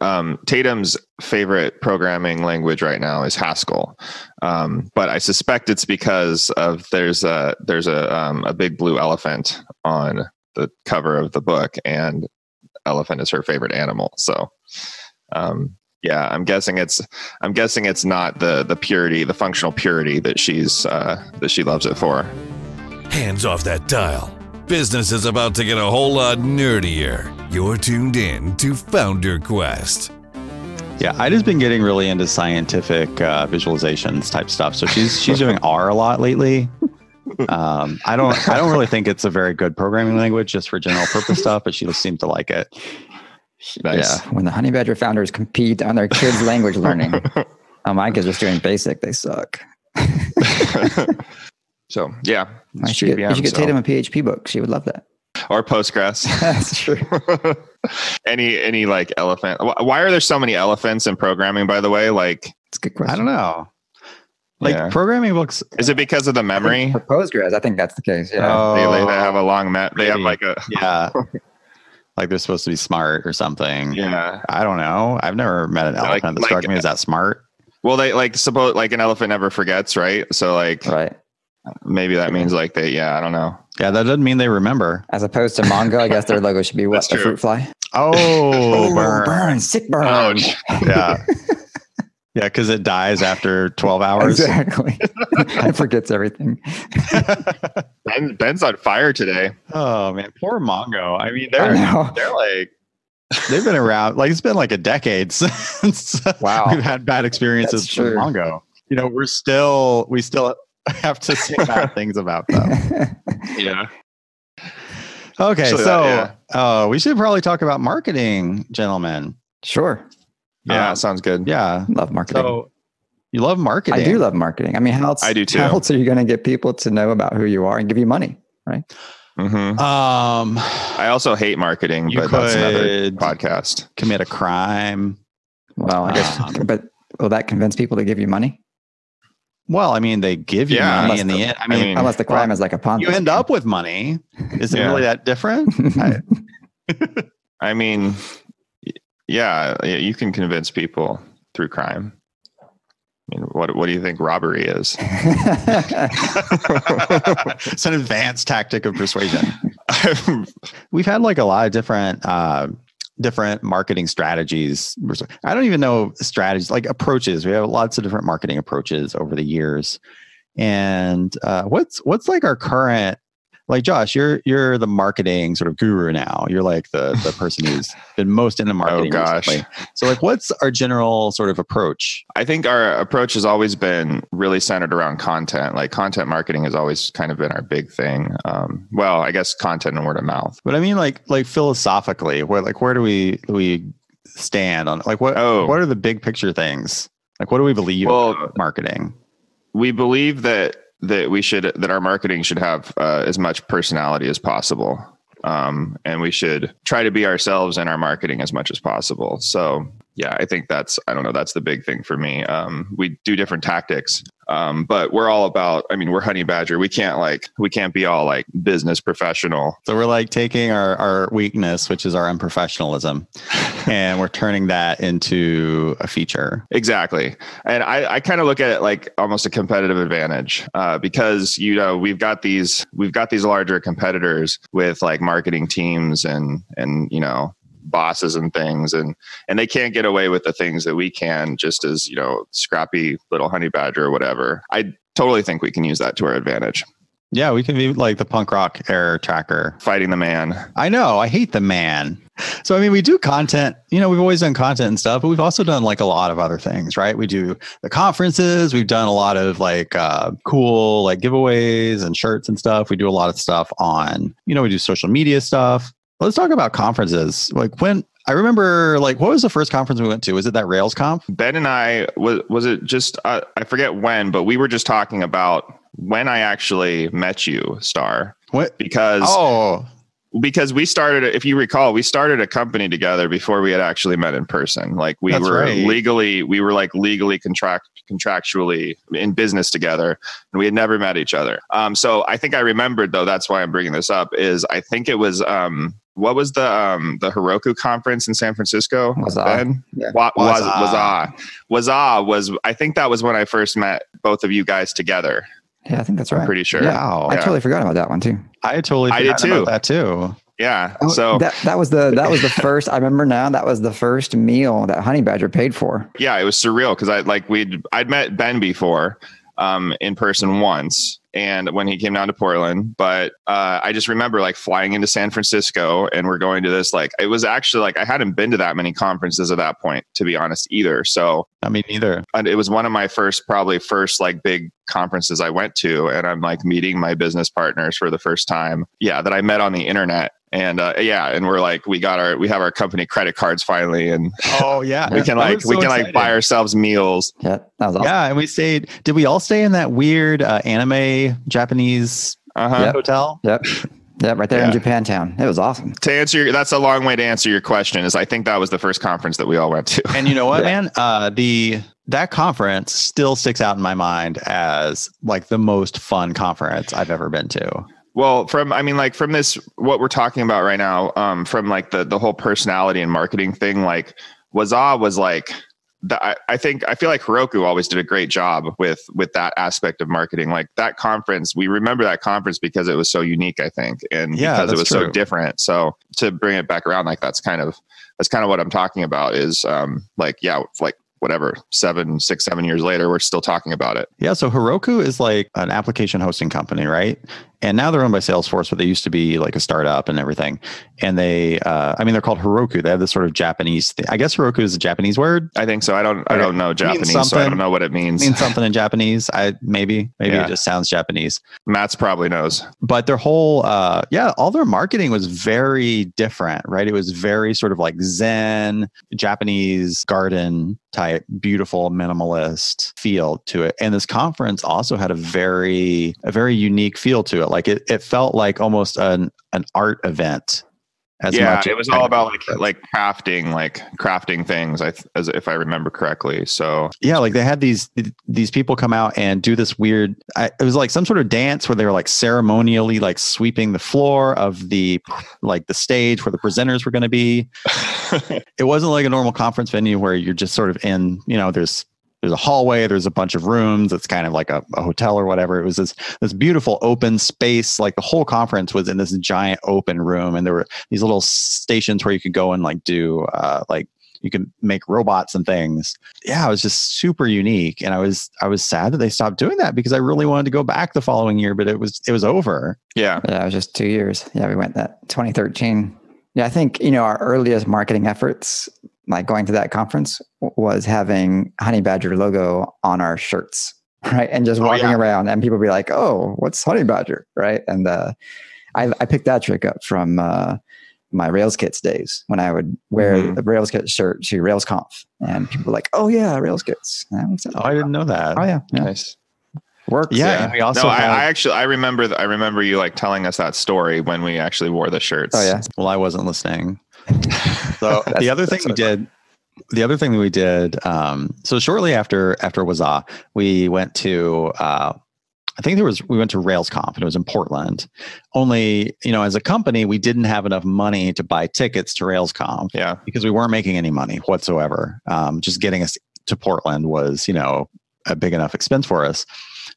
Um, Tatum's favorite programming language right now is Haskell, um, but I suspect it's because of there's a there's a um, a big blue elephant on the cover of the book, and elephant is her favorite animal. So, um, yeah, I'm guessing it's I'm guessing it's not the the purity, the functional purity that she's uh, that she loves it for. Hands off that dial. Business is about to get a whole lot nerdier. You're tuned in to Founder Quest. Yeah, I just been getting really into scientific uh, visualizations type stuff. So she's she's doing R a lot lately. Um, I don't I don't really think it's a very good programming language just for general purpose stuff, but she just seems to like it. Nice. Yeah, when the Honeybadger founders compete on their kids' language learning, oh, my kids are just doing basic. They suck. So yeah, I should get, you should get so- Tatum a PHP book. She would love that. or Postgres. That's true. any any like elephant? Why are there so many elephants in programming? By the way, like It's a good question. I don't know. Like Yeah. programming books. is it because of the memory? For Postgres, I think that's the case. Yeah. Oh, they, they have a long met. They have like a yeah, like they're supposed to be smart or something. yeah. I don't know. I've never met an Like- elephant that like- struck me as that smart. Well, they like suppose like an elephant never forgets, right? So like right. Maybe that means like they yeah I don't know. Yeah, that doesn't mean they remember. As opposed to Mongo, I guess their logo should be what? That's The true. fruit fly? Oh, oh, burn. burn. Sick burn. Ouch. Yeah. Yeah, because it dies after 12 hours. Exactly. it forgets everything. Ben, Ben's on fire today. Oh man, poor Mongo. I mean, they're know. They're like they've been around like it's been like a decade since Wow. we've had bad experiences That's with true. Mongo. You know, we're still we still have to say bad things about them. yeah. Okay, Actually, so that- uh, we should probably talk about marketing, gentlemen. sure. Yeah, Um, sounds good. Yeah. Love marketing. So you love marketing. I do love marketing. I mean, how else, I do too. How else are you going to get people to know about who you are and give you money? hmm Um, I also hate marketing, You but that's another could- podcast. commit a crime. Well, I guess, Um, but will that convince people to give you money? Well, I mean, they give you Yeah, money in the the- end. I I mean, mean, Unless the crime is like a Ponzi. you end up with money. Is it Yeah. really that different? I- I mean, yeah, you can convince people through crime. I mean, what what do you think robbery is? it's an advanced tactic of persuasion. We've had like a lot of different uh, different marketing strategies. I don't even know strategies like approaches. We have lots of different marketing approaches over the years. And uh, what's what's like our current like Josh, you're you're the marketing sort of guru now. You're like the the person who's been most into marketing. Oh, gosh. recently. So like what's our general sort of approach? I think our approach has always been really centered around content. Like content marketing has always kind of been our big thing. Um, well, I guess content and word of mouth. But I mean, like, like philosophically, where like where do we do we stand on like what Oh. what are the big picture things? Like, what do we believe Well, about marketing? we believe that that we should that our marketing should have uh, as much personality as possible. Um, and we should try to be ourselves in our marketing as much as possible. So yeah i think that's i don't know that's the big thing for me um, we do different tactics um, but we're all about i mean we're honeybadger we can't like we can't be all like business professional So we're like taking our our weakness, which is our unprofessionalism, and we're turning that into a feature. Exactly. And I, I kind of look at it like almost a competitive advantage uh, because, you know, we've got these, we've got these larger competitors with like marketing teams and, and, you know, bosses and things and and they can't get away with the things that we can just as you know scrappy little honeybadger or whatever i totally think we can use that to our advantage Yeah, we can be like the punk rock error tracker. fighting the man I know. I hate the man. So I mean, we do content. You know, we've always done content and stuff, but we've also done like a lot of other things, right? We do the conferences. We've done a lot of like uh, cool like giveaways and shirts and stuff. We do a lot of stuff on. You know, we do social media stuff. Let's talk about conferences. Like when I remember, like what was the first conference we went to? Was it that RailsConf? Ben and I was was it just uh, I forget when, but we were just talking about when I actually met you, Star, What? because Oh, because we started if you recall we started a company together before we had actually met in person like we That's were right. legally we were like legally contract contractually in business together and we had never met each other um, so i think i remembered though that's why i'm bringing this up is i think it was um, what was the um the Heroku conference in San Francisco? Waza. Ben? Yeah. Wa- was Waza. Waza. Waza was I think that was when I first met both of you guys together. Yeah, I think that's I'm right. pretty sure. Yeah. Wow. I Yeah. totally forgot about that one too. I totally I did forgot about too. that too. Yeah. Oh, So that that was the that was the first. I remember now. That was the first meal that Honeybadger paid for. yeah, it was surreal because I like we'd I'd met Ben before um, in person once, and when he came down to Portland, but uh, I just remember like flying into San Francisco, and we're going to this like it was actually like I hadn't been to that many conferences at that point, to be honest, either. So I mean, neither. and it was one of my first probably first like big conferences I went to, and I'm like meeting my business partners for the first time. Yeah, that I met on the internet. And uh, yeah, and we're like, we got our, we have our company credit cards finally, and Oh yeah, we can like, was we so can like buy ourselves meals. Yeah, that was awesome. Yeah, and we stayed. Did we all stay in that weird uh, anime Japanese Uh huh. Yep. hotel? Yep. Yep. Right there Yeah. in Japantown. It was awesome. To answer your, that's a long way to answer your question. Is I think that was the first conference that we all went to. And you know what, Yeah. man? Uh, the that conference still sticks out in my mind as like the most fun conference I've ever been to. Well, from I mean, like from this, what we're talking about right now, um, from like the the whole personality and marketing thing, like Waza was like. The, I, I think I feel like Heroku always did a great job with with that aspect of marketing. Like that conference, we remember that conference because it was so unique. I think, and Yeah, because it was so different. So to bring it back around, like that's kind of that's kind of what I'm talking about. Is um like yeah, like whatever seven, six, seven years later, we're still talking about it. Yeah, so Heroku is like an application hosting company, right? And now they're owned by Salesforce, but they used to be like a startup and everything. And they, uh, I mean, they're called Heroku. They have this sort of Japanese thing. I guess Heroku is a Japanese word. I think so. I don't I don't know Japanese, so I don't know what it means. means something in Japanese. I maybe maybe Yeah. it just sounds Japanese. Matt's probably knows. But their whole uh yeah, all their marketing was very different, right? It was very sort of like Zen, Japanese garden type, beautiful minimalist feel to it. And this conference also had a very a very unique feel to it. Like it it felt like almost an an art event. As yeah, much it was all about like like crafting, like crafting things. I as if I remember correctly. So yeah like they had these these people come out and do this weird I, it was like some sort of dance where they were like ceremonially like sweeping the floor of the like the stage where the presenters were going to be it wasn't like a normal conference venue where you're just sort of in you know there's there's a hallway there's a bunch of rooms it's kind of like a, a hotel or whatever it was this this beautiful open space like the whole conference was in this giant open room and there were these little stations where you could go and like do uh like you could make robots and things yeah it was just super unique and i was i was sad that they stopped doing that because i really wanted to go back the following year but it was it was over yeah, Yeah, it was just two years. Yeah, we went that 2013. Yeah, I think you know our earliest marketing efforts, like going to that conference, was having Honeybadger logo on our shirts, right, and just Oh, walking yeah. around, and people be like, "Oh, what's Honeybadger?" Right, and uh, I, I picked that trick up from uh, my Rails Kits days when I would wear Mhm. the Rails Kit shirt to RailsConf, and people were like, "Oh yeah, Rails Kits." And I oh i didn't know that Oh yeah, yeah. nice. works. Yeah, and we also no, I, have- I actually I remember th- I remember you like telling us that story when we actually wore the shirts. Oh yeah. Well, I wasn't listening. So the other thing we did, the other thing that we did, um, so shortly after after Waza, we went to, uh, I think there was we went to RailsConf and it was in Portland. Only, you know, as a company, we didn't have enough money to buy tickets to RailsConf Yeah. because we weren't making any money whatsoever. Um, just getting us to Portland was, you know, a big enough expense for us.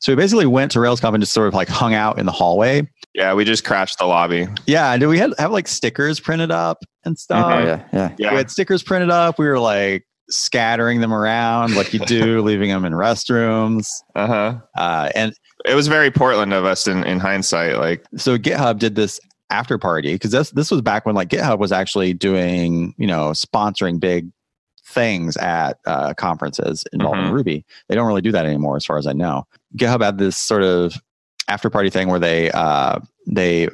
So we basically went to RailsConf and just sort of like hung out in the hallway. Yeah. We just crashed the lobby. Yeah, do we had have like stickers printed up and stuff? Oh yeah, yeah. Yeah. We had stickers printed up. We were like scattering them around like you do, leaving them in restrooms. Uh huh. Uh, and It was very Portland of us in in hindsight. Like so GitHub did this after party because this this was back when like GitHub was actually doing you know sponsoring big things at uh, conferences involving Mhm. Ruby. They don't really do that anymore, as far as I know. GitHub had this sort of after party thing where they uh, they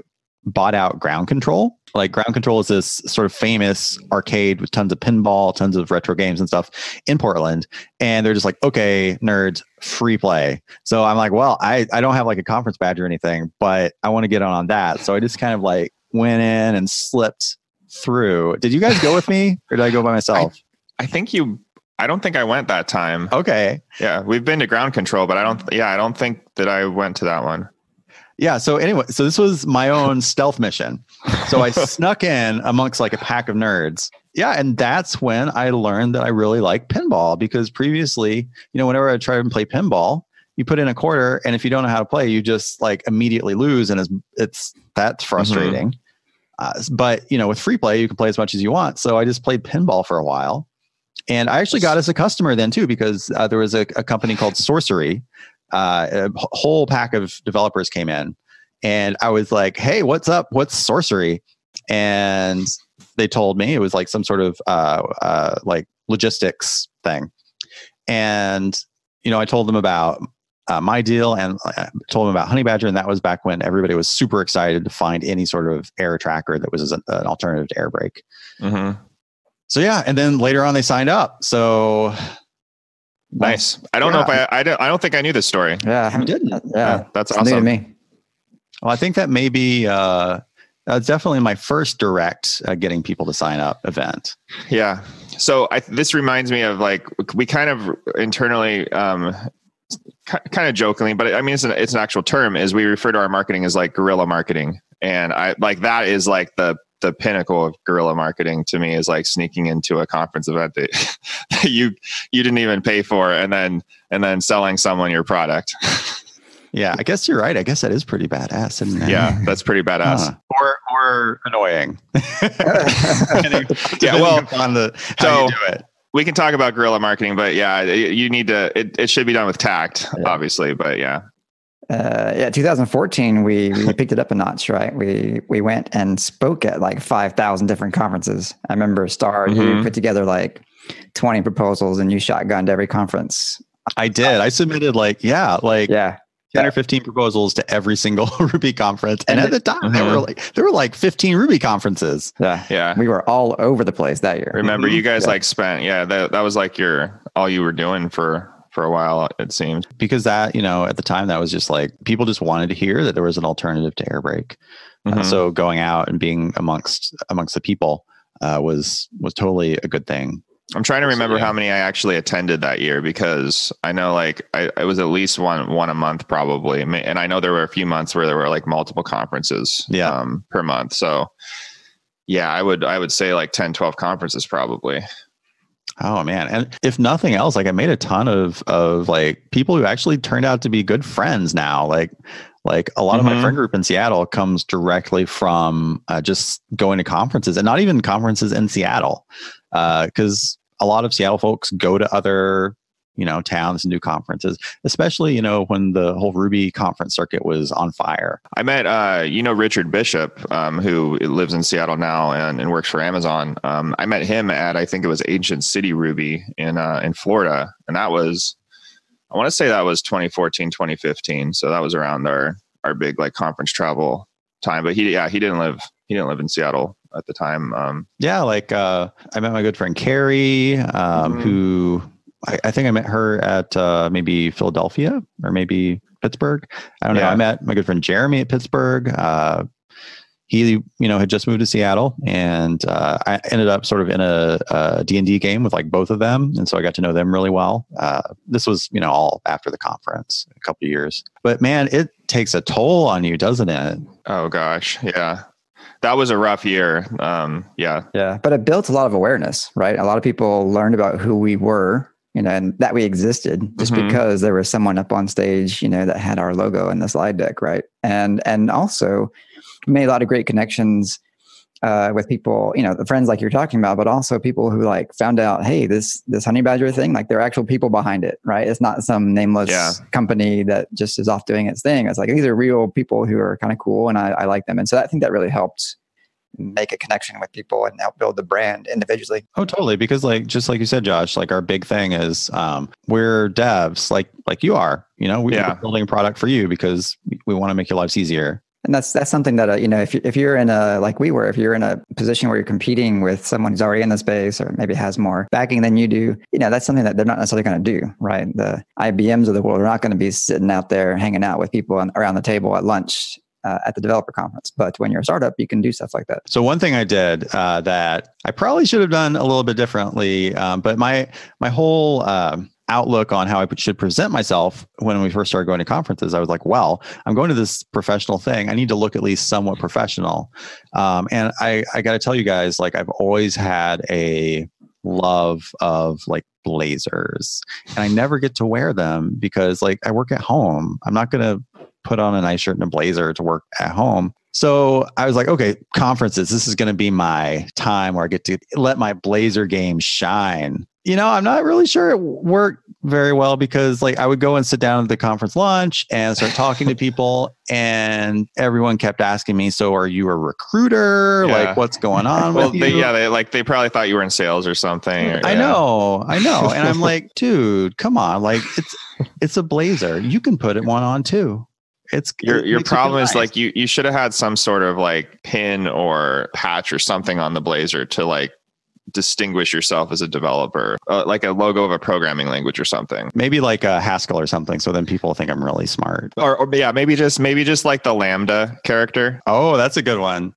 bought out Ground Control. Like Ground Control is this sort of famous arcade with tons of pinball, tons of retro games and stuff in Portland. And they're just like, okay, nerds, free play. So I'm like, well, I, I don't have like a conference badge or anything, but I want to get on on that. So I just kind of like went in and slipped through. Did you guys go with me or did I go by myself? I think you. I don't think I went that time. Okay. Yeah, we've been to ground control, but I don't. Yeah, I don't think that I went to that one. yeah. So anyway, so this was my own stealth mission. So I snuck in amongst like a pack of nerds. Yeah, and that's when I learned that I really like pinball because previously, you know, whenever I tried to play pinball, you put in a quarter, and if you don't know how to play, you just like immediately lose, and it's it's that's frustrating. Uh, but you know, with free play, you can play as much as you want. So I just played pinball for a while, and I actually got as a customer then too because uh, there was a, a company called Sorcery uh, a whole pack of developers came in and I was like, Hey, what's up? What's sorcery? And they told me it was like some sort of uh, uh, like logistics thing. And, you know, I told them about uh, my deal and I uh, told them about Honeybadger. And that was back when everybody was super excited to find any sort of error tracker that was an, alternative to Airbrake. Mm-hmm. So, yeah. And then later on, they signed up. So Nice. I don't yeah. know if I, I don't, I don't think I knew this story. Yeah. You didn't. Yeah. yeah that's awesome. to me. Well, I think that may be, uh, that's definitely my first direct uh, getting people to sign up event. Yeah. So I, this reminds me of like, we kind of internally, um, kind of jokingly, but I mean, it's an, it's an actual term is we refer to our marketing as like guerrilla marketing. And I like, that is like the the pinnacle of guerrilla marketing to me is like sneaking into a conference event that, that you you didn't even pay for and then and then selling someone your product. yeah, I guess you're right. I guess that is pretty badass. And yeah, that's pretty badass. Uh, or or annoying. yeah, well, on the how so, you do it we can talk about guerrilla marketing, but yeah, you need to. It, it should be done with tact, yeah. obviously. But yeah, uh, yeah, 2014, we, we picked it up a notch, right? We we went and spoke at like 5,000 different conferences. I remember Star, mm-hmm. you put together like 20 proposals and you shotgunned every conference. I did. I submitted like, yeah, like yeah. 10 or 15 proposals to every single Ruby conference. And, and at the time, mm-hmm. there were like there were like 15 Ruby conferences. Yeah. Yeah. We were all over the place that year. Remember, you guys yeah. like spent, yeah, that, that was like your all you were doing for for a while, it seemed. Because that, you know, at the time, that was just like people just wanted to hear that there was an alternative to Airbrake. Uh, mm-hmm. Uh, so going out and being amongst amongst the people uh, was was totally a good thing. I'm trying to remember so, yeah. how many I actually attended that year because I know like I, I was at least one one a month probably, and I know there were a few months where there were like multiple conferences yeah. um, per month. So yeah, I would I would say like 10, 12 conferences probably. Oh man. And if nothing else, like I made a ton of of like people who actually turned out to be good friends now. Like like a lot mm-hmm. of my mm-hmm. friend group in Seattle comes directly from uh, just going to conferences and not even conferences in Seattle. Because uh, a lot of Seattle folks go to other you know towns and do conferences especially you know when the whole ruby conference circuit was on fire. I met uh, you know richard bishop um, who lives in seattle now and, and works for amazon. Um, i met him at i think it was ancient city ruby in uh, in florida. And that was i want to say that was 2014 2015 so that was around our our big like conference travel time. But he yeah he didn't live he didn't live in seattle at the time um, yeah like uh, i met my good friend carrie um, mm-hmm. who I, I, think I met her at uh, maybe Philadelphia or maybe Pittsburgh. I don't yeah. know. I met my good friend Jeremy at Pittsburgh. Uh, he, you know, had just moved to Seattle, and uh, I ended up sort of in a D and D game with like both of them, and so I got to know them really well. Uh, this was, you know, all after the conference, a couple years. But man, it takes a toll on you, doesn't it? Oh gosh, yeah that was a rough year. Um, yeah. Yeah. But it built a lot of awareness, right? A lot of people learned about who we were you know, and that we existed just mm-hmm. because there was someone up on stage, you know, that had our logo in the slide deck, right? And and also made a lot of great connections uh, with people, you know, the friends like you're talking about, but also people who like found out, hey, this this honeybadger thing, like there are actual people behind it, right? It's not some nameless yeah. company that just is off doing its thing. It's like these are real people who are kind of cool, and I, I like them, and so I think that really helped make a connection with people and help build the brand individually. Oh, totally. Because like just like you said, Josh, like our big thing is um, we're devs, like like you are. You know, we, yeah. are building a product for you because we, we want to make your lives easier. And that's that's something that uh, you know if you, if you're in a like we were if you're in a position where you're competing with someone who's already in the space or maybe has more backing than you do, you know that's something that they're not necessarily going to do, right? The IBMs of the world are not going to be sitting out there hanging out with people on, around the table at lunch uh, at the developer conference. But when you're a startup, you can do stuff like that. So one thing I did uh, that I probably should have done a little bit differently, um, but my my whole um, outlook on how I should present myself when we first started going to conferences. I was like, well, I'm going to this professional thing. I need to look at least somewhat professional. Um, and I, I got to tell you guys, like, I've always had a love of like blazers and I never get to wear them because like I work at home. I'm not going to put on a nice shirt and a blazer to work at home. So I was like, okay, conferences, this is going to be my time where I get to let my blazer game shine. You know, I'm not really sure it worked very well because like I would go and sit down at the conference lunch and start talking to people and everyone kept asking me, so are you a recruiter? Yeah. Like what's going on Well, with they, yeah, they like they probably thought you were in sales or something. or- I yeah. know, I know. And I'm like, dude, come on. Like it's it's a blazer. You can put it one on too. It's Your it your makes you feel problem is like you you should have had some sort of like pin or patch or something on the blazer to like distinguish yourself as a developer, uh, like a logo of a programming language or something. maybe like a Haskell or something. So then people think I'm really smart. Or, or yeah, maybe just maybe just like the lambda character. Oh, that's a good one.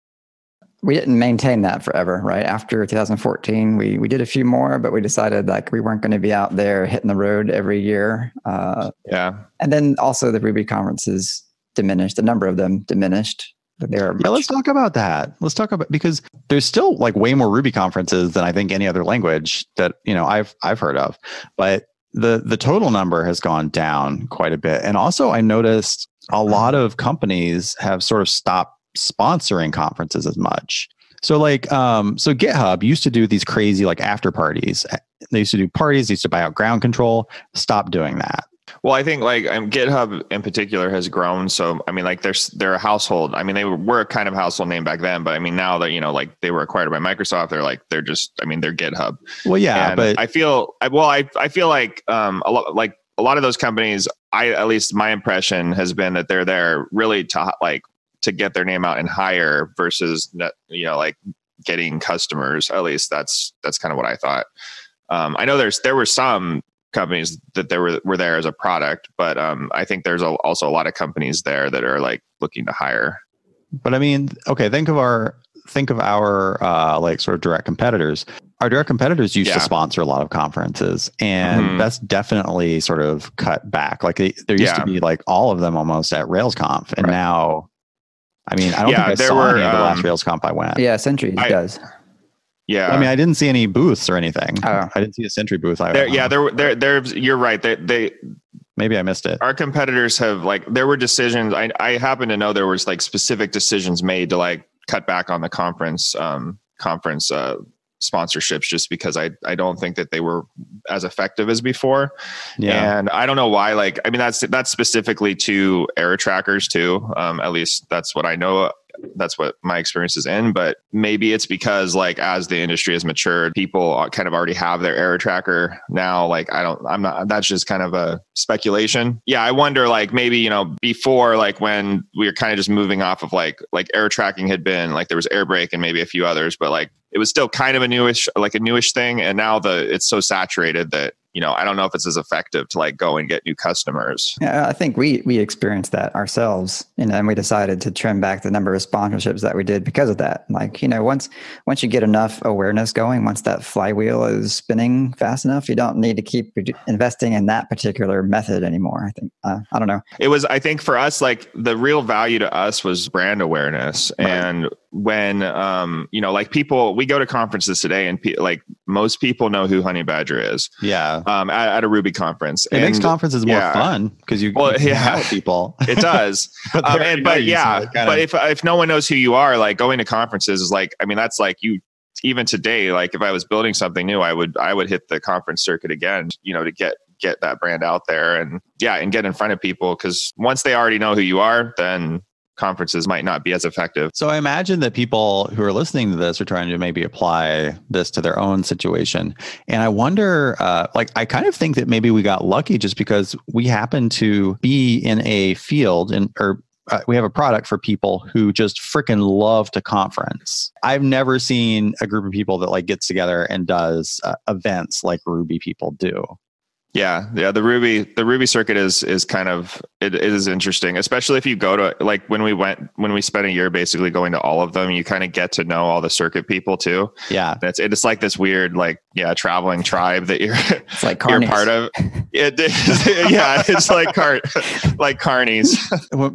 We didn't maintain that forever, right? After 2014, we we did a few more, but we decided like we weren't going to be out there hitting the road every year. Uh, Yeah, and then also the Ruby conferences diminished. The number of them diminished. They were Yeah, let's talk about that. Let's talk about because there's still like way more Ruby conferences than I think any other language that you know I've I've heard of, but the the total number has gone down quite a bit. And also, I noticed a lot of companies have sort of stopped sponsoring conferences as much. So like um so GitHub used to do these crazy like after parties. They used to do parties, they used to buy out ground control. Stop doing that. Well, I think like um, GitHub in particular has grown. So I mean, like there's they're a household. I mean, they were, were a kind of household name back then, but I mean now that you know, like they were acquired by Microsoft, they're like they're just. I mean, they're GitHub. Well, yeah, And but I feel I, well. I I feel like um a lot like a lot of those companies. I at least my impression has been that they're there really to like to get their name out and hire versus net- you know like getting customers. At least that's that's kind of what I thought. Um, I know there's there were some companies that there were were there as a product, but um, I think there's a, also a lot of companies there that are like looking to hire. But I mean, okay, think of our think of our uh, like sort of direct competitors. Our direct competitors used Yeah. to sponsor a lot of conferences, and Mhm. that's definitely sort of cut back. Like they, there used Yeah. to be like all of them almost at RailsConf, and Right. now, I mean, I don't Yeah, think I there saw were, any of the last RailsConf I went. yeah, Sentry I- does. Yeah, I mean, I didn't see any booths or anything. Oh. I didn't see a Sentry booth. I, there, yeah, there, there, there's. You're right. They, they, maybe I missed it. our competitors have like there were decisions i i happen to know there was like specific decisions made to like cut back on the conference um conference uh sponsorships just because i i don't think that they were as effective as before. Yeah, and i don't know why like i mean that's that's specifically to error trackers too. Um at least that's what i know that's what my experience is in but maybe it's because like as the industry has matured people kind of already have their error tracker now like i don't i'm not that's just kind of a speculation. Yeah i wonder like maybe you know before like when we were kind of just moving off of like like error tracking had been like there was air airbrake and maybe a few others but like it was still kind of a newish like a newish thing and now the it's so saturated that you know i don't know if it's as effective to like go and get new customers Yeah, I think we we experienced that ourselves, you know, and we decided to trim back the number of sponsorships that we did because of that. Like, you know, once once you get enough awareness going, once that flywheel is spinning fast enough, you don't need to keep investing in that particular method anymore. I think uh, I don't know. it was i think for us like the real value to us was brand awareness Right. and when um you know like people we go to conferences today and pe- like most people know who honeybadger is yeah. Um at, at a ruby conference It makes And conferences more yeah. fun because you, Well, yeah. people. it does but, um, and, but so yeah kinda- but if if no one knows who you are like going to conferences is like i mean that's like you even today like if i was building something new i would i would hit the conference circuit again you know to get get that brand out there and yeah and get in front of people because once they already know who you are then conferences might not be as effective So I imagine that people who are listening to this are trying to maybe apply this to their own situation. And I wonder, uh, like, I kind of think that maybe we got lucky just because we happen to be in a field and or uh, we have a product for people who just freaking love to conference. I've never seen a group of people that like gets together and does uh, events like Ruby people do. Yeah, yeah. The Ruby, the Ruby circuit is is kind of it, it is interesting, especially if you go to like when we went when we spent a year basically going to all of them. You kind of get to know all the circuit people too. Yeah, That's it's like this weird like yeah traveling tribe that you're It's like you're part of. It, yeah, it's like car like carnies.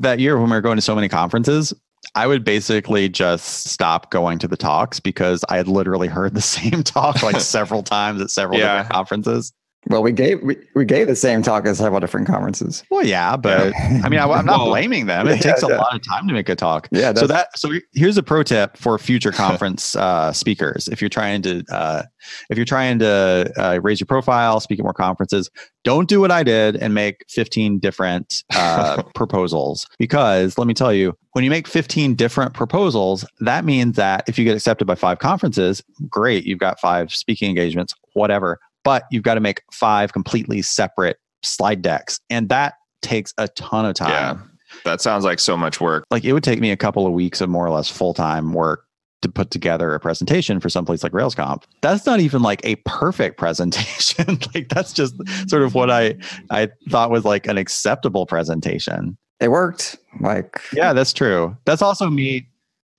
That year when we were going to so many conferences, I would basically just stop going to the talks because I had literally heard the same talk like several times at several Yeah. different conferences. Well, we gave we, we gave the same talk at several different conferences. Well, yeah, but I mean, I, am not blaming them. It yeah, takes a yeah. lot of time to make a talk. Yeah, So that so here's a pro tip for future conference uh, speakers. If you're trying to uh, if you're trying to uh, raise your profile, speak at more conferences, don't do what I did and make 15 different uh, proposals. Because let me tell you, when you make 15 different proposals, that means that if you get accepted by five conferences, great, you've got five speaking engagements, whatever. But you've got to make five completely separate slide decks, and that takes a ton of time Yeah, that sounds like so much work. like it would take me a couple of weeks of more or less full time work to put together a presentation for someplace like RailsConf. That's not even like a perfect presentation. like that's just sort of what I I thought was like an acceptable presentation. It worked. Like Yeah, that's true. That's also me.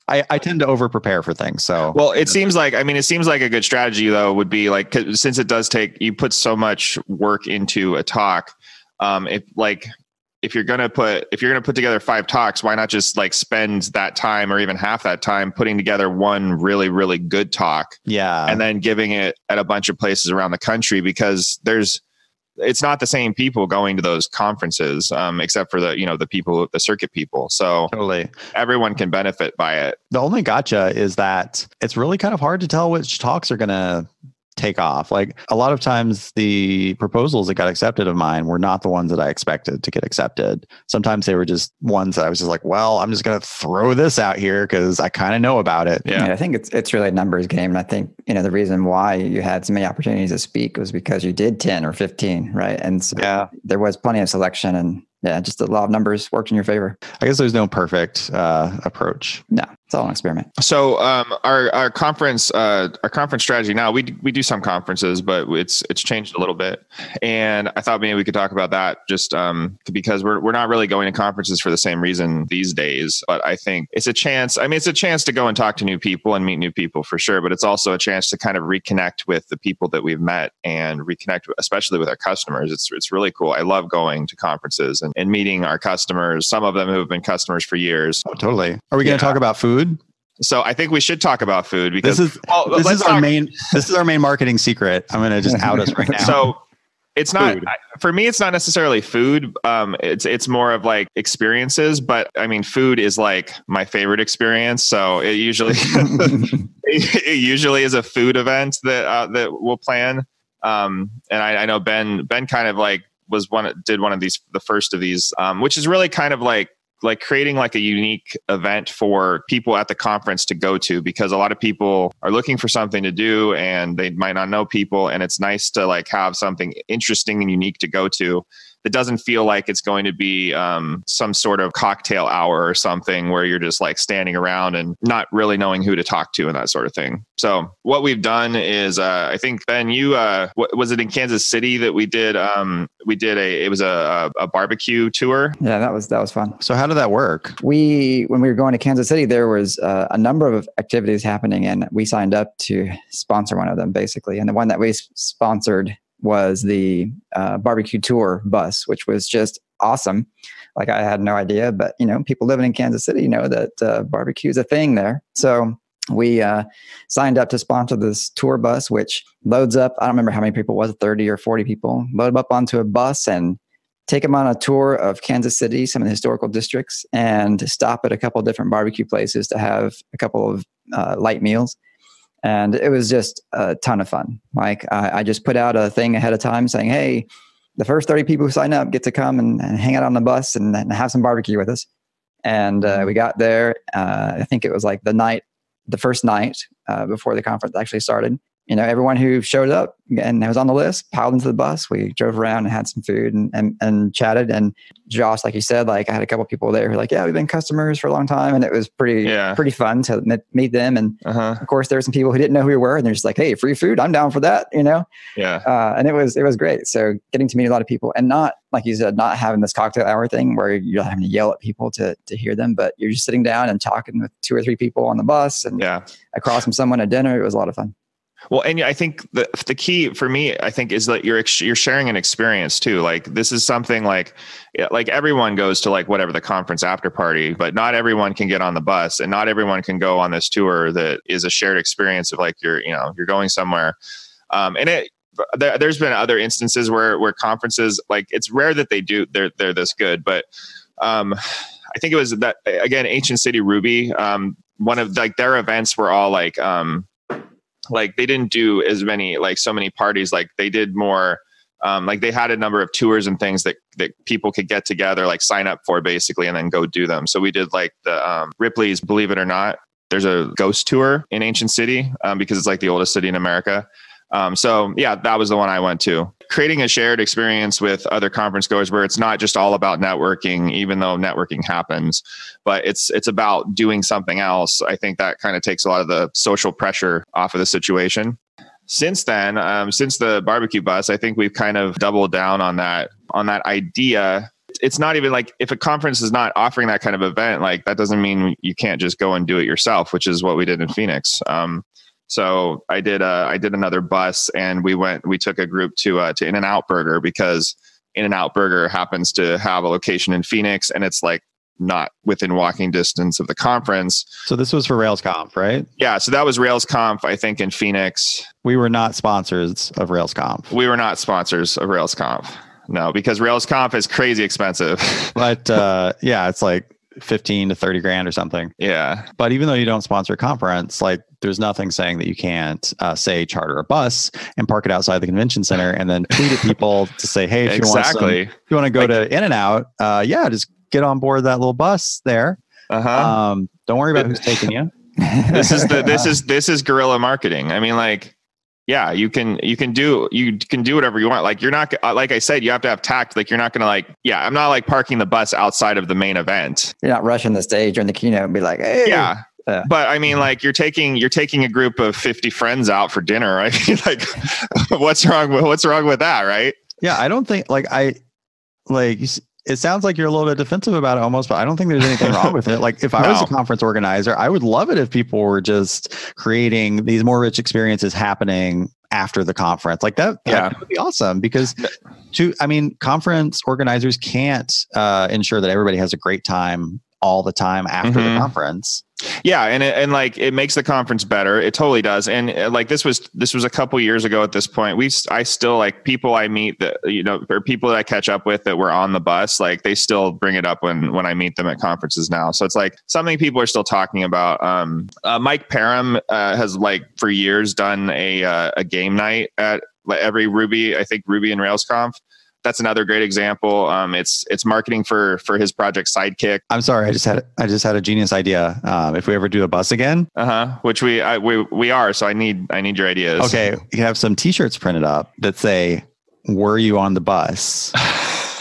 I, I tend to over prepare for things. So Well, it seems like I mean, it seems like a good strategy though would be like since it does take you put so much work into a talk. Um, if like if you're gonna put if you're gonna put together five talks, why not just like spend that time or even half that time putting together one really really good talk yeah, and then giving it at a bunch of places around the country because there's it's not the same people going to those conferences um, except for the you know the people the circuit people so totally. everyone can benefit by it The only gotcha is that it's really kind of hard to tell which talks are going to take off. Like a lot of times, the proposals that got accepted of mine were not the ones that I expected to get accepted. Sometimes they were just ones that I was just like, well, I'm just going to throw this out here because I kind of know about it. yeah I think it's it's really a numbers game, and I think you know the reason why you had so many opportunities to speak was because you did ten or fifteen, right? And so Yeah. there was plenty of selection, and yeah, just a lot of numbers worked in your favor. I guess there's no perfect uh, approach. No, it's all an experiment. So um, our our conference uh, our conference strategy now we we do some conferences, but it's it's changed a little bit, and I thought maybe we could talk about that just um, because we're we're not really going to conferences for the same reason these days. But I think it's a chance. I mean, it's a chance to go and talk to new people and meet new people for sure. But it's also a chance to kind of reconnect with the people that we've met and reconnect, especially with our customers. It's it's really cool. I love going to conferences and, and meeting our customers. Some of them who have been customers for years. Oh, totally. Are we going Yeah. to talk about food? So I think we should talk about food because This is well, this is our main this is our main marketing secret. I'm going to just out us right now. So it's not Food. For me. It's not necessarily food. Um, it's it's more of like experiences. But I mean, food is like my favorite experience. So it usually it usually is a food event that uh, that we'll plan. Um, and I, I know Ben Ben kind of like was one did one of these the first of these, um, which is really kind of like like creating like a unique event for people at the conference to go to because a lot of people are looking for something to do and they might not know people and it's nice to like have something interesting and unique to go to that doesn't feel like it's going to be um, some sort of cocktail hour or something where you're just like standing around and not really knowing who to talk to and that sort of thing. So what we've done is, uh, I think Ben, you uh, what, was it in Kansas City that we did? Um, we did a it was a, a, a barbecue tour. yeah, that was that was fun. so how did that work? we when we were going to kansas city there was uh, a number of activities happening and we signed up to sponsor one of them basically and the one that we sponsored was the uh, barbecue tour bus which was just awesome like i had no idea but you know people living in kansas city know that uh, barbecue is a thing there so we uh, signed up to sponsor this tour bus which loads up i don't remember how many people was 30 or 40 people load them up onto a bus and take them on a tour of Kansas City, some of the historical districts, and stop at a couple different barbecue places to have a couple of uh, light meals. And it was just a ton of fun. Like I, I just put out a thing ahead of time saying, "Hey, the first thirty people who sign up get to come and, and hang out on the bus and, and have some barbecue with us." And uh, we got there. Uh, I think it was like the night, the first night uh, before the conference actually started, you know, everyone who showed up and was on the list piled into the bus. We drove around and had some food and, and, and chatted. And Josh, like you said, like I had a couple people there who were like, yeah, we've been customers for a long time. And it was pretty, Yeah. pretty fun to meet- them. And Uh-huh. of course, there were some people who didn't know who we were and they're just like, hey, free food. I'm down for that, you know? Yeah. uh, and it was it was great. So getting to meet a lot of people, and not like you said, not having this cocktail hour thing where you're having to yell at people to to hear them, but you're just sitting down and talking with two or three people on the bus and Yeah. across from someone at dinner. It was a lot of fun. Well, and I think the the key for me, I think, is that you're you're sharing an experience too. Like this is something like like everyone goes to like whatever the conference after party, but not everyone can get on the bus, and not everyone can go on this tour that is a shared experience of like you're you know you're going somewhere, um, and it. There, there's been other instances where where conferences like it's rare that they do they're they're this good, but um, I think it was that again Ancient City Ruby. Um, one of like their events were all like um, like they didn't do as many like so many parties. Like they did more um, like they had a number of tours and things that that people could get together like sign up for basically and then go do them. So we did like the um, ripley's believe it or not. There's a ghost tour in ancient city um, because it's like the oldest city in america. Um, so yeah that was the one i went to creating a shared experience with other conference goers where it's not just all about networking even though networking happens but it's it's about doing something else. I think that kind of takes a lot of the social pressure off of the situation. Since then um, since the barbecue bus i think we've kind of doubled down on that on that idea. It's not even like if a conference is not offering that kind of event like that doesn't mean you can't just go and do it yourself which is what we did in phoenix. Um, so i did uh, i did another bus and we went we took a group to uh, to in and out burger because in and out burger happens to have a location in phoenix and it's like not within walking distance of the conference. So this was for RailsConf, right? yeah so that was railsconf i think in phoenix. We were not sponsors of RailsConf, we were not sponsors of railsconf no because railsconf is crazy expensive. But uh, yeah, it's like 15 to 30 grand or something. yeah But even though you don't sponsor a conference, like there's nothing saying that you can't uh, say charter a bus and park it outside the convention center and then tweet at people to say, hey, if you want some, exactly if you want to go Like- to In and Out, uh, yeah, just get on board that little bus there. uh-huh Um, don't worry about who's taking you. this is the this is this is guerrilla marketing. I mean, like, yeah, you can you can do you can do whatever you want. Like, you're not uh, like I said, you have to have tact. Like, you're not gonna like, yeah, I'm not like parking the bus outside of the main event. You're not rushing the stage during the keynote and be like, hey, Yeah. Yeah. But I mean, like you're taking you're taking a group of 50 friends out for dinner, right? like, what's wrong with what's wrong with that, right? Yeah, I don't think like I like you s- it sounds like you're a little bit defensive about it almost, but I don't think there's anything wrong with it. Like if I was a conference organizer, I would love it if people were just creating these more rich experiences happening after the conference. Like that, Yeah. that would be awesome because to I mean, conference organizers can't uh, ensure that everybody has a great time all the time after Mhm. the conference. Yeah, and it, and like it makes the conference better. It totally does. And uh, like this was this was a couple years ago at this point. We I still like people I meet that you know or people that I catch up with that were on the bus. Like they still bring it up when when I meet them at conferences now. So it's like something people are still talking about. Um, uh, Mike Perham uh, has like for years done a uh, a game night at every Ruby. I think Ruby and RailsConf. That's another great example. Um, it's it's marketing for for his project Sidekiq. I'm sorry, I just had I just had a genius idea. Um, if we ever do a bus again, Uh huh. Which we I, we we are. So I need I need your ideas. okay, you have some T-shirts printed up that say "Were you on the bus?"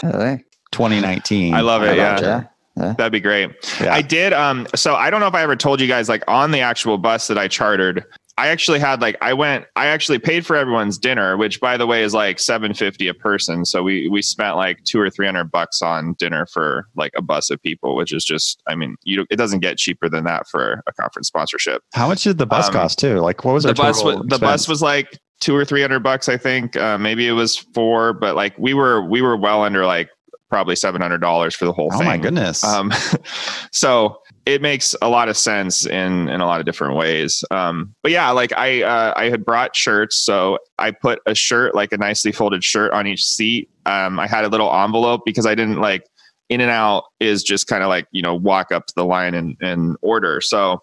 2019. I love it. Yeah. Yeah. That'd be great. Yeah. I did. Um. So I don't know if I ever told you guys like on the actual bus that I chartered. I actually had like I went. I actually paid for everyone's dinner, which by the way is like seven fifty a person. So we we spent like two or three hundred bucks on dinner for like a bus of people, which is just. I mean, you it doesn't get cheaper than that for a conference sponsorship. How much did the bus Um, cost too? Like, what was the bus was the bus was like two or three hundred bucks i think uh, maybe it was four but like we were we were well under like probably seven hundred dollars for the whole Oh thing Oh my goodness! um so it makes a lot of sense in in a lot of different ways. Um but yeah like i uh, i had brought shirts. So i put a shirt like a nicely folded shirt on each seat. Um i had a little envelope because i didn't like in and out is just kind of like you know walk up to the line and, and order. So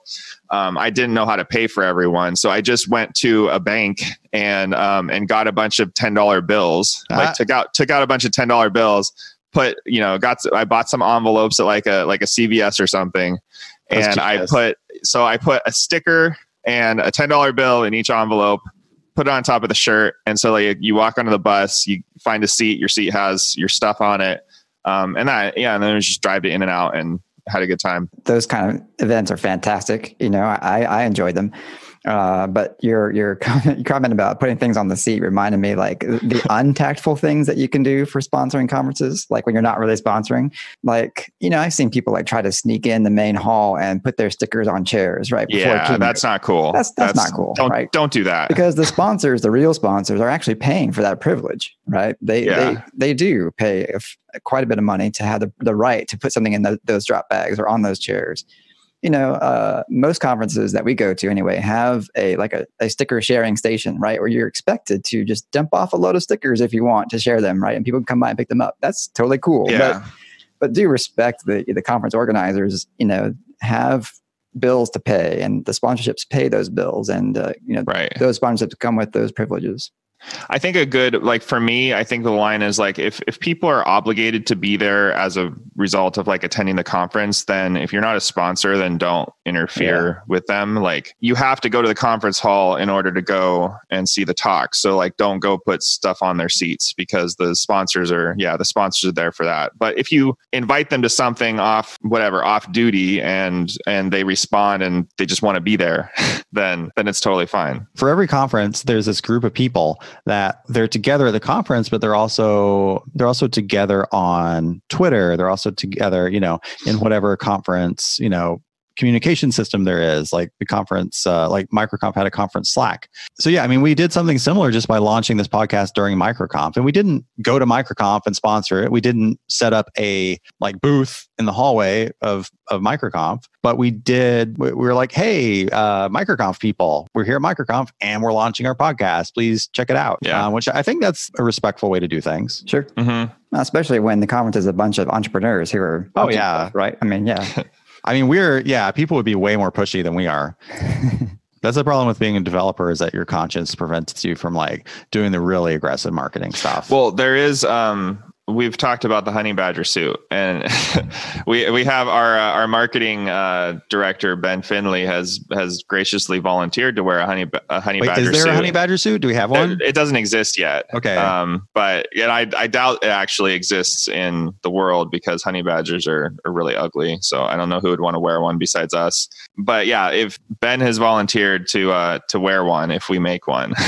um, i didn't know how to pay for everyone. So i just went to a bank and um, and got a bunch of $10 bills. Like Ah. took out took out a bunch of $10 bills put you know got i bought some envelopes at like a like a cvs or something That's and i put so i put a sticker and a $10 bill in each envelope put it on top of the shirt, and so like you walk onto the bus, you find a seat, your seat has your stuff on it, um, and that yeah, and then just drive it in and out and had a good time. Those kind of events are fantastic. You know, I I enjoyed them. Uh, but your your comment, comment about putting things on the seat reminded me like the untactful things that you can do for sponsoring conferences, like when you're not really sponsoring. Like you know, I've seen people like try to sneak in the main hall and put their stickers on chairs right before. Yeah, that's not cool. That's, that's, that's not cool. Don't right? don't do that because the sponsors, the real sponsors, are actually paying for that privilege, right? They yeah. they they do pay quite a bit of money to have the, the right to put something in the, those drop bags or on those chairs you know, uh, most conferences that we go to anyway have a like a, a sticker sharing station, right? Where you're expected to just dump off a load of stickers if you want to share them, right? And people can come by and pick them up. That's totally cool. Yeah. But, but do respect the the conference organizers. You know, have bills to pay, and the sponsorships pay those bills, and uh, you know, right. those sponsorships come with those privileges. I think a good like for me, I think the line is like if if people are obligated to be there as a result of like attending the conference, then if you're not a sponsor, then don't interfere yeah. with them. Like you have to go to the conference hall in order to go and see the talk. So like don't go put stuff on their seats because the sponsors are yeah, the sponsors are there for that. But if you invite them to something off whatever, off duty and and they respond and they just want to be there, then then it's totally fine. For every conference, there's this group of people that they're together at the conference, but they're also they're also together on Twitter. They're also together, you know, in whatever conference, you know, communication system there is like the conference uh, like microconf had a conference slack. So yeah i mean we did something similar just by launching this podcast during microconf and we didn't go to microconf and sponsor it. We didn't set up a like booth in the hallway of of microconf but we did we were like hey uh, microconf people we're here at microconf and we're launching our podcast. Please check it out. Yeah. Uh, which i think that's a respectful way to do things. Sure. Mm-hmm. especially when the conference is a bunch of entrepreneurs who are oh yeah. right? I mean yeah I mean, we're yeah, people would be way more pushy than we are. That's the problem with being a developer is that your conscience prevents you from like doing the really aggressive marketing stuff. Well, there is um we've talked about the honey badger suit and we we have our uh, our marketing uh, director Ben Finley has has graciously volunteered to wear a honey a honey Wait, badger is there suit. a honey badger suit? Do we have one? It, it doesn't exist yet. Okay. Um but yeah I, I doubt it actually exists in the world because honey badgers are, are really ugly so I don't know who would want to wear one besides us. But yeah if Ben has volunteered to uh to wear one if we make one.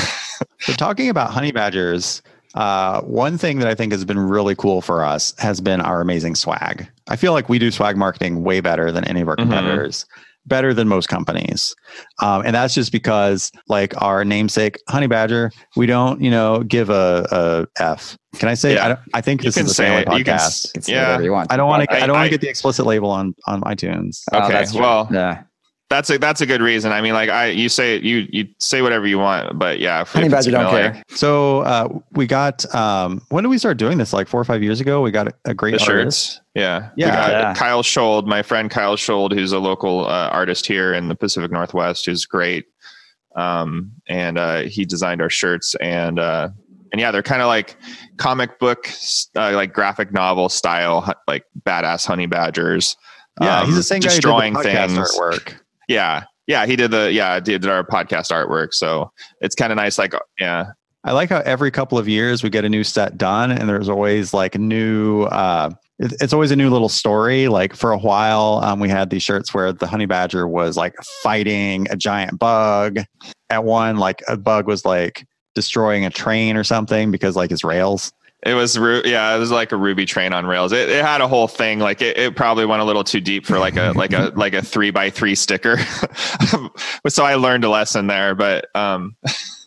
So talking about honey badgers uh, one thing that I think has been really cool for us has been our amazing swag. I feel like we do swag marketing way better than any of our mm-hmm. competitors, mm-hmm. better than most companies. Um, and that's just because, like our namesake Honey Badger, we don't, you know, give a, a F. Can I say? Yeah. I, I, think this is a family it. podcast. You can, yeah, you want. I don't want to. I don't want to get the explicit label on on iTunes. Okay, oh, well, yeah that's a that's a good reason. I mean, like I you say you you say whatever you want, but yeah, if, honey badger don't care. So uh, we got um, when did we start doing this? Like four or five years ago. We got a, a great the shirts. Yeah, yeah, yeah. Kyle Schold, my friend Kyle Schold, who's a local uh, artist here in the Pacific Northwest, who's great. Um, and uh, he designed our shirts and uh, and yeah, they're kind of like comic book, uh, like graphic novel style, like badass honey badgers. Yeah, um, he's the same guy destroying who did the things. Artwork. Yeah. Yeah. He did the, yeah, did did our podcast artwork. So it's kind of nice. Like, yeah. I like how every couple of years we get a new set done and there's always like new, uh, it's always a new little story. Like for a while, um, we had these shirts where the honey badger was like fighting a giant bug. At one, like a bug was like destroying a train or something because like his rails. It was, yeah, it was like a Ruby train on rails. It, it had a whole thing. Like it, it probably went a little too deep for like a like a like a three by three sticker. so I learned a lesson there. But um,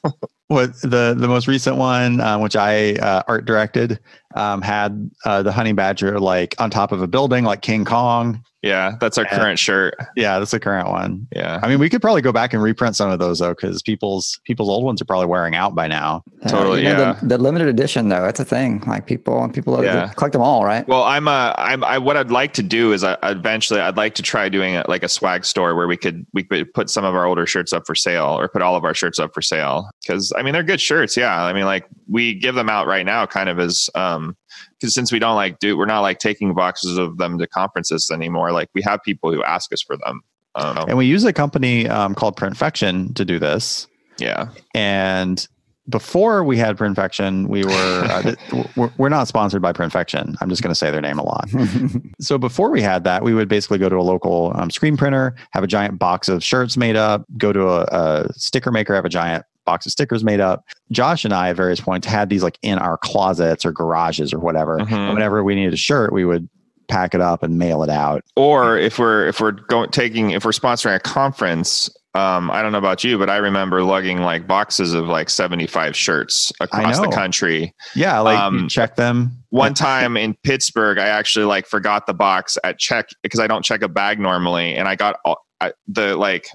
what the the most recent one, uh, which I uh, art directed, um, had uh, the honey badger like on top of a building, like King Kong. Yeah, that's our and, current shirt. Yeah, that's the current one. Yeah, I mean, we could probably go back and reprint some of those though, because people's people's old ones are probably wearing out by now. totally. You know, yeah. The, the, limited edition though, it's a thing. Like people and people yeah. collect them all, right? Well, I'm uh, I'm I what I'd like to do is I, uh, eventually I'd like to try doing it like a swag store where we could we could put some of our older shirts up for sale or put all of our shirts up for sale because I mean they're good shirts. Yeah, I mean like we give them out right now, kind of as um because since we don't like do we're not like taking boxes of them to conferences anymore like we have people who ask us for them and we use a company um, called printfection to do this Yeah. And before we had Printfection, we were uh, th- we're, we're not sponsored by Printfection. I'm just going to say their name a lot. so before we had that, we would basically go to a local um, screen printer, have a giant box of shirts made up, go to a, a sticker maker, have a giant box of stickers made up. Josh and I, at various points, had these like in our closets or garages or whatever. Mhm. And whenever we needed a shirt, we would pack it up and mail it out. Or if we're if we're going taking if we're sponsoring a conference, um, I don't know about you, but I remember lugging like boxes of like 75 shirts across the country. Yeah, like you Um, check them. One time in Pittsburgh, I actually like forgot the box at check because I don't check a bag normally, and I got all, I, the like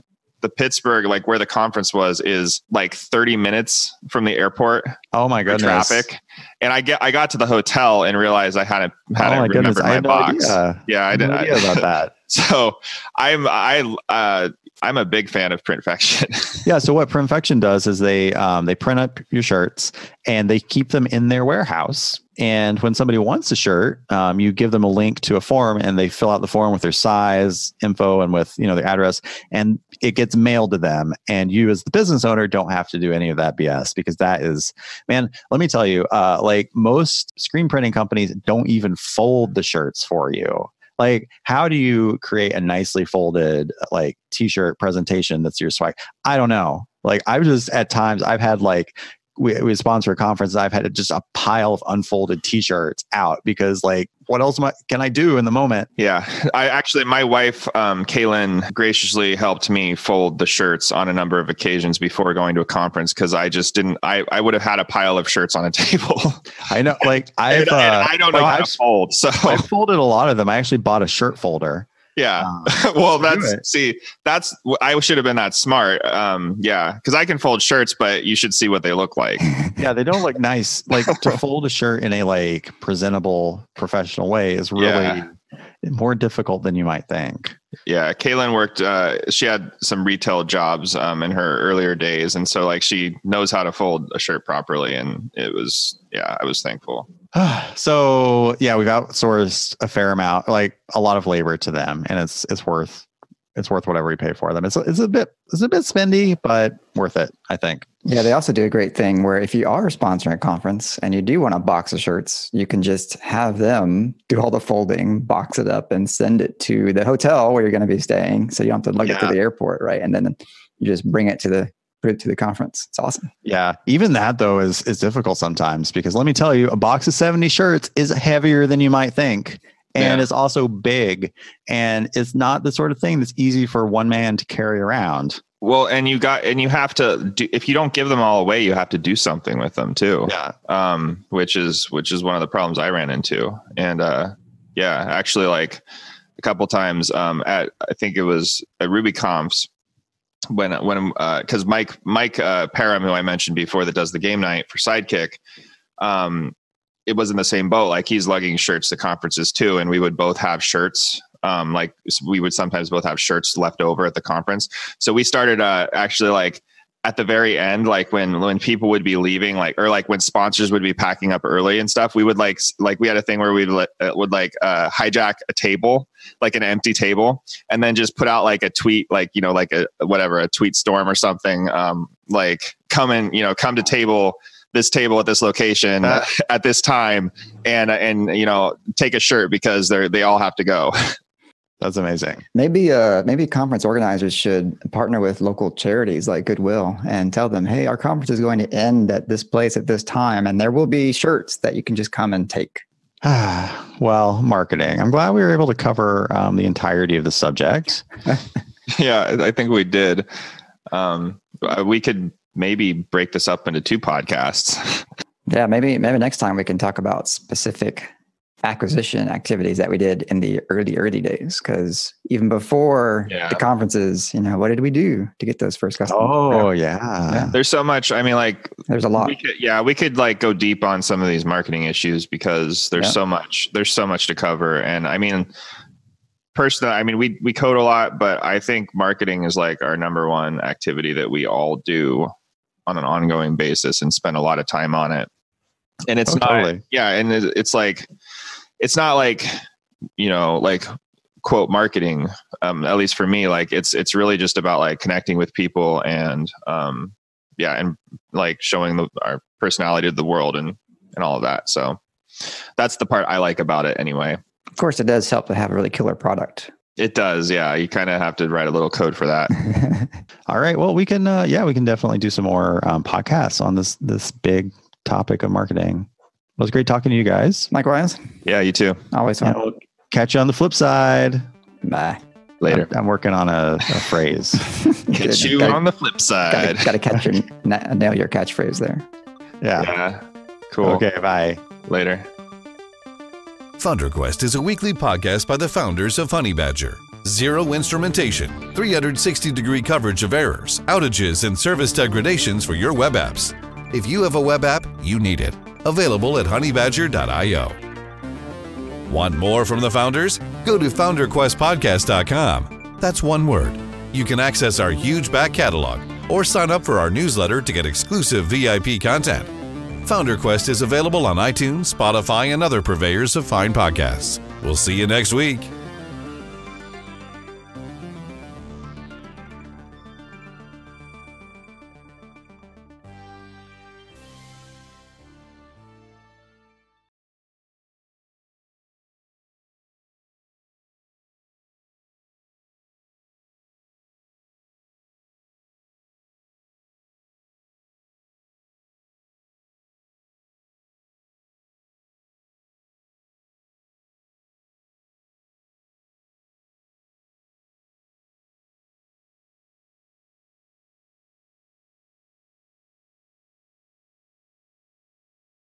the Pittsburgh like where the conference was is like 30 minutes from the airport Oh my goodness. traffic, and I get I got to the hotel and realized I hadn't Oh hadn't my goodness. remembered I my had no box. idea. Yeah, I I didn't. no about that. So I'm I uh I'm a big fan of Printfection. Yeah. So what Printfection does is they um, they print up your shirts and they keep them in their warehouse. And when somebody wants a shirt, um, you give them a link to a form, and they fill out the form with their size, info, and with you know their address, and it gets mailed to them. And you, as the business owner, don't have to do any of that BS because that is, man. Let me tell you, uh, like most screen printing companies don't even fold the shirts for you like how do you create a nicely folded like t-shirt presentation that's your swag i don't know like i've just at times i've had like we, we sponsor a conference and i've had just a pile of unfolded t-shirts out because like what else I, can i do in the moment yeah, I actually my wife um, Kaylin graciously helped me fold the shirts on a number of occasions before going to a conference because I just didn't. I I would have had a pile of shirts on a table. i know like i've and, uh, I don't know like, how I've, fold. So i folded a lot of them i actually bought a shirt folder yeah. uh, well, that's see, that's I should have been that smart. Um, yeah, because I can fold shirts, but you should see what they look like. yeah they don't look nice like to fold a shirt in a like presentable professional way is really Yeah. more difficult than you might think Yeah, Kaylin worked. Uh, she had some retail jobs um, in her earlier days, and so like she knows how to fold a shirt properly, and it was yeah, I was thankful. so yeah, we've outsourced a fair amount, like a lot of labor to them, and it's it's worth it's worth whatever we pay for them. It's it's a bit it's a bit spendy, but worth it, I think. Yeah, they also do a great thing where if you are sponsoring a conference and you do want a box of shirts, you can just have them do all the folding, box it up, and send it to the hotel where you're going to be staying. So you don't have to lug it to the airport, right? And then you just bring it to the put it to the conference. It's awesome. Yeah, even that though is is difficult sometimes because let me tell you, a box of seventy shirts is heavier than you might think. And Yeah. it's also big, and it's not the sort of thing that's easy for one man to carry around. Well, and you got and you have to do if you don't give them all away, you have to do something with them too. Yeah, um, which is which is one of the problems I ran into. And uh, yeah, actually, like a couple times um, at I think it was at RubyConfs when when because Mike Mike uh, Perham, who I mentioned before, that does the game night for Sidekiq. Um, it was in the same boat. Like he's lugging shirts to conferences too, and we would both have shirts. Um, like we would sometimes both have shirts left over at the conference. So we started uh, actually like at the very end, like when when people would be leaving, like or like when sponsors would be packing up early and stuff, we would like like we had a thing where we would, uh, would like uh, hijack a table, like an empty table, and then just put out like a tweet, like you know, like a whatever a tweet storm or something, um, like come and you know, come to table this table at this location Uh. at this time, and and you know, take a shirt because they're they all have to go. that's amazing. Maybe uh maybe conference organizers should partner with local charities like Goodwill and tell them, hey, our conference is going to end at this place at this time, and there will be shirts that you can just come and take. well, marketing. I'm glad we were able to cover um, the entirety of the subject. yeah, I think we did. Um, uh, we could maybe break this up into two podcasts. Yeah, maybe maybe next time we can talk about specific acquisition activities that we did in the early early days. Because even before Yeah. the conferences, you know, what did we do to get those first customers? Oh Yeah, yeah. There's so much. I mean, like there's a lot. we could, yeah, we could like go deep on some of these marketing issues because there's Yeah. so much. There's so much to cover, and I mean, personally, I mean, we we code a lot, but I think marketing is like our number one activity that we all do on an ongoing basis and spend a lot of time on it. And it's Oh, not, totally. yeah, and it's like, it's not like, you know, like quote marketing. Um, at least for me, like it's it's really just about like connecting with people and um, yeah, and like showing the, our personality to the world and and all of that. So that's the part I like about it anyway. Of course, it does help to have a really killer product. It does, yeah. You kind of have to write a little code for that. All right. Well, we can, uh, yeah, we can definitely do some more um, podcasts on this this big topic of marketing. It was great talking to you guys. Likewise, Yeah, you too. always Yeah, fun. we'll catch you on the flip side. Bye. Later. I'm, I'm working on a, a phrase. Catch you gotta, on the flip side. gotta, gotta catch your nail your catchphrase there. Yeah. Yeah. Cool. Okay. Bye. Later. FounderQuest is a weekly podcast by the founders of Honeybadger. Zero instrumentation, 360 degree coverage of errors, outages, and service degradations for your web apps. If you have a web app, you need it. Available at honeybadger.io. Want more from the founders? Go to founderquestpodcast.com. That's one word. You can access our huge back catalog or sign up for our newsletter to get exclusive VIP content. FounderQuest is available on iTunes, Spotify, and other purveyors of fine podcasts. We'll see you next week.